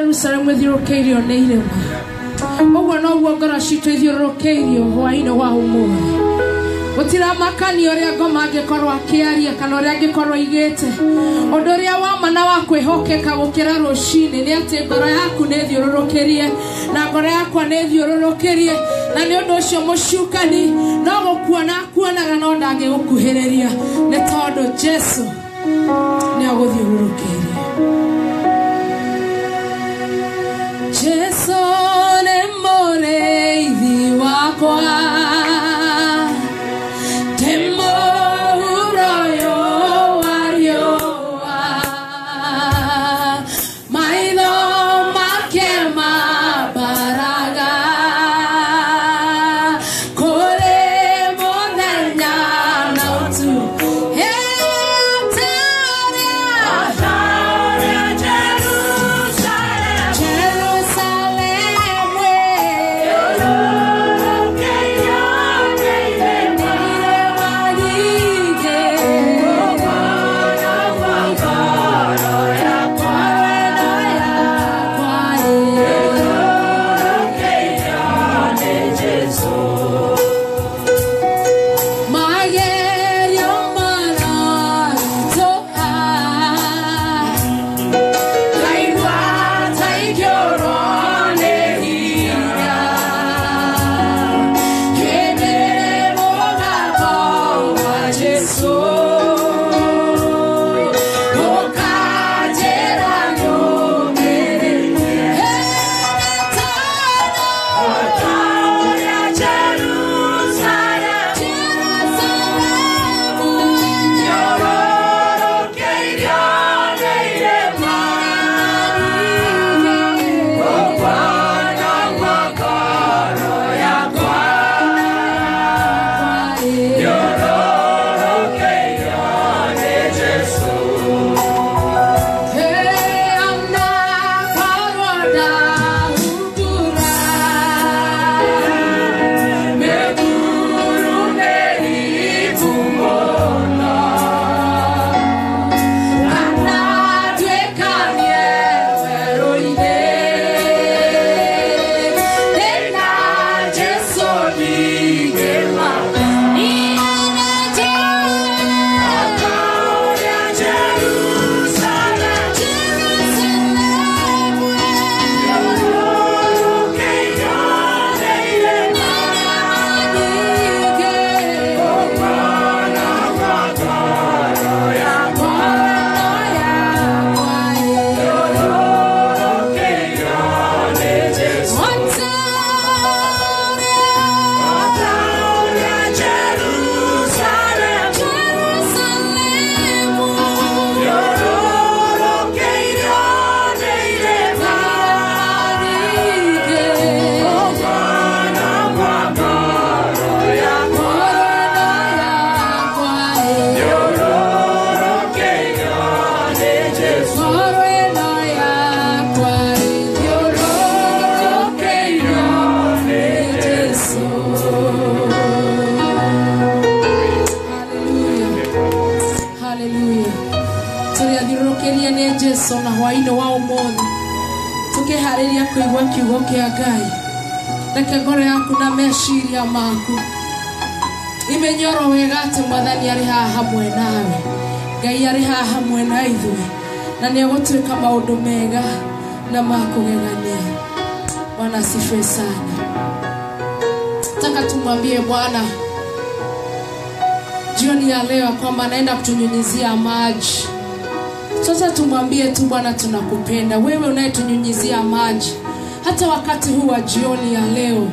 jerusalemu ithiũrũkĩirio nĩ irĩma ũguo noguo ngoro citũ ithiũrũrũkĩirio hwaĩ-inĩ wa ũmũthĩ gũtiramakania ũrĩa ngoma angĩkorwo akĩaria kana ũrĩa angĩkorwo igĩte ũndũ ũrĩa wama na wa kwĩhokeka gũkĩra rũcinĩ nĩ atĩ ngoro yaku nĩ ĩthiũrũrũkĩrie na ngoro yakwa nĩ ĩthiũrũrũkĩrie na nĩ ũndũ ũcio mũcukani no gũkuona akuonaga no ria nä tondå jesu nĩ agũthiũrũrũkĩirie jesu tũrĩathiũrũrũkĩrie ni jesu na hwaĩ-inĩ wa umuthi tukihariria kuigua kiugo kia ngai. Reke ngoro yaku na meciria maku. Imenyoro wega ati mwathani ari haha hamwe nawe. Ngai ari haha hamwe na ithuĩ na nĩ egũtuĩka maũndũ mega na makũgegania bwana asifiwe sana. Taka tumwambie bwana jioni ya leo kwamba anaenda kutunyunyizia maji sasa tumwambie tu bwana tunakupenda. Wewe unayetunyunyizia maji hata wakati huu wa jioni ya leo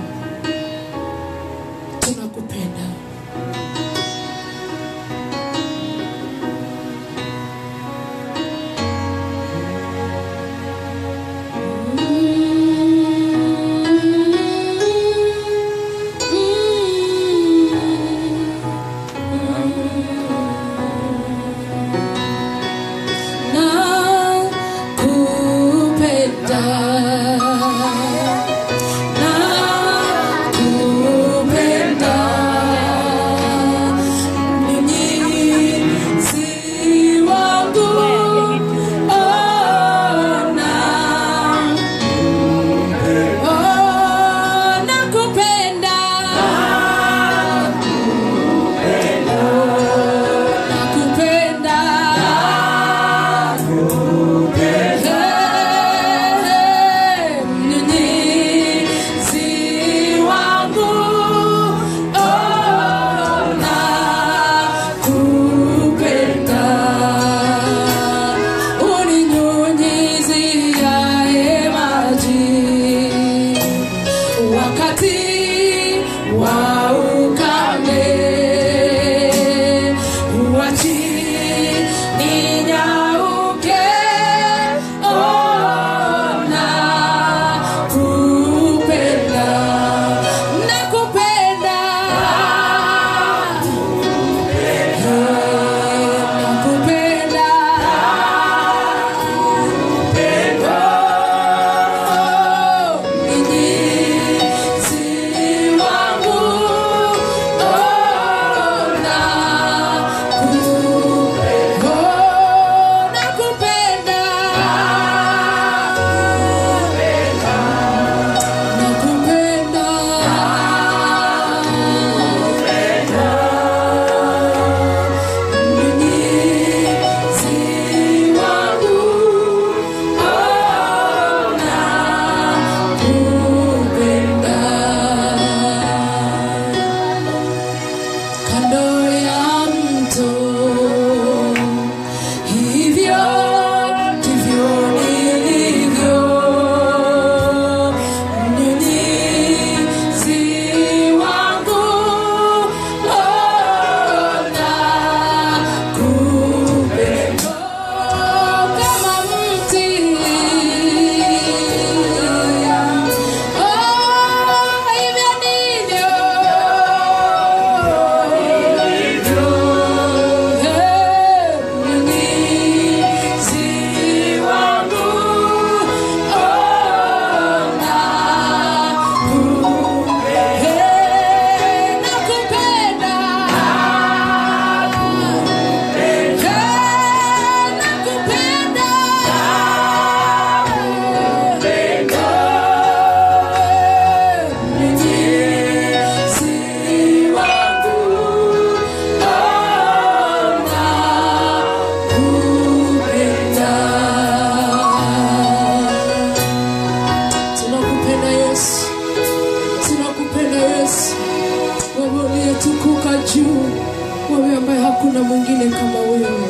wewe ambaye hakuna mwingine kama wewe.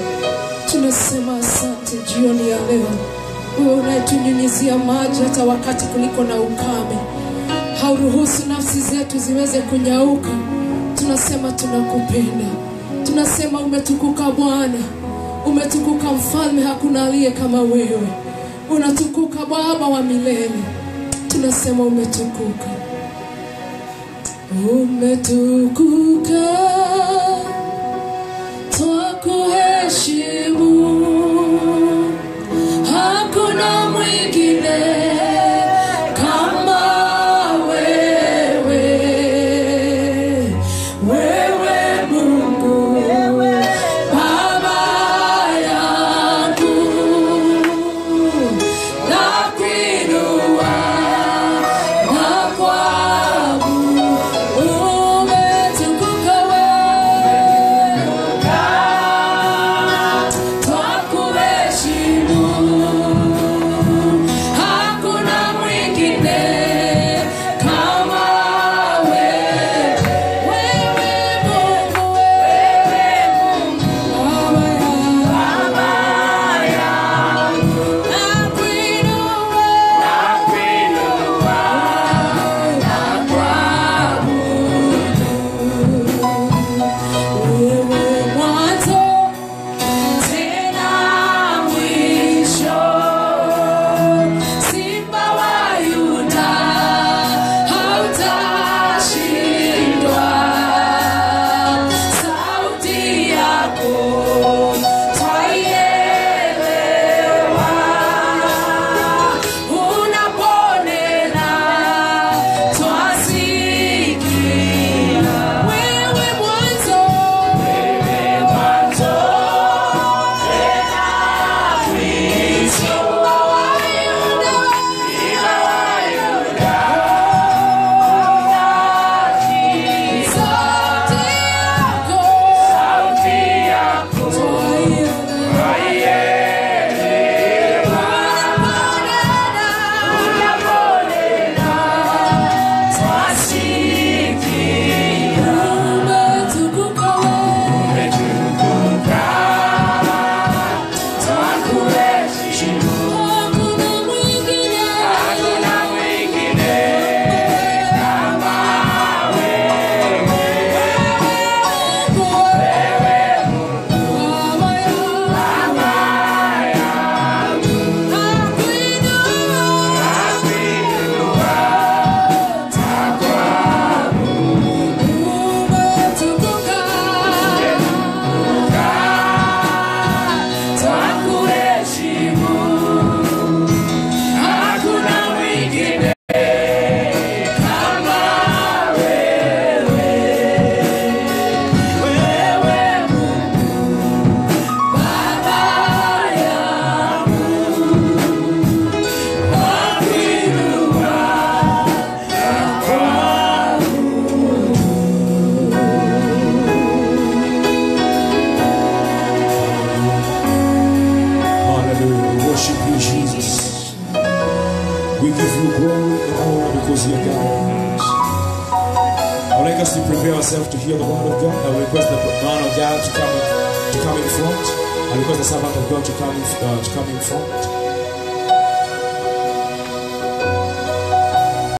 Tunasema asante jioni ya leo, wewe unayetunyunyizia maji hata wakati kuliko na ukame, hauruhusu nafsi zetu ziweze kunyauka. Tunasema tunakupenda, tunasema umetukuka Bwana, umetukuka Mfalme, hakuna aliye kama wewe. Unatukuka Baba wa milele, tunasema umetukuka, umetukuka, she worship you, Jesus. We give you glory and honor because you're God. I'd like us to prepare ourselves to hear the word of God. I request the man of God to come in, to come in front. I request the servant of God to come in, uh, to come in front.